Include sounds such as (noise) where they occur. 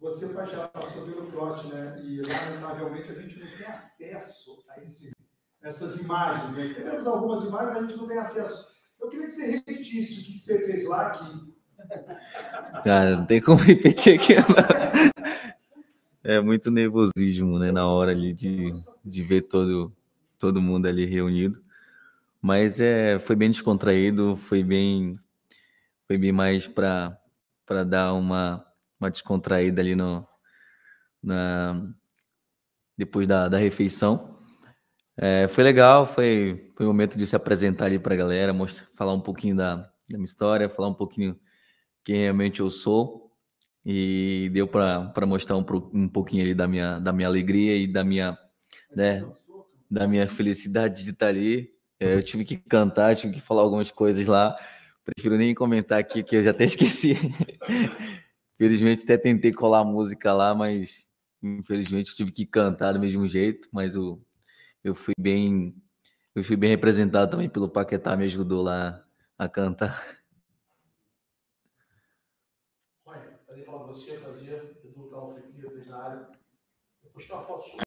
você já passou pelo trote, né? E lamentavelmente a gente não tem acesso a esse, essas imagens. Né? Temos algumas imagens, mas a gente não tem acesso. Eu queria que você repetisse o que você fez lá aqui. (laughs) Cara, não tem como repetir aqui. É muito nervosismo, né? Na hora ali de, de ver todo, todo mundo ali reunido. Mas é, foi bem descontraído, foi bem, foi bem mais para dar uma uma descontraída ali no, na, depois da, da refeição. É, foi legal, foi, foi um momento de se apresentar ali para a galera, mostrar, falar um pouquinho da, da minha história, falar um pouquinho quem realmente eu sou. E deu para mostrar um, um pouquinho ali da minha, da minha alegria e da minha, né, da minha felicidade de estar ali. É, eu tive que cantar, tive que falar algumas coisas lá. Prefiro nem comentar aqui, que eu já até esqueci. (laughs) Felizmente até tentei colar a música lá, mas infelizmente tive que cantar do mesmo jeito, mas eu, eu fui bem eu fui bem representado também pelo Paquetá, me ajudou lá a cantar. Olha, eu falar com você, prazer, Canal Felipe, na área. Vou postar uma foto sua.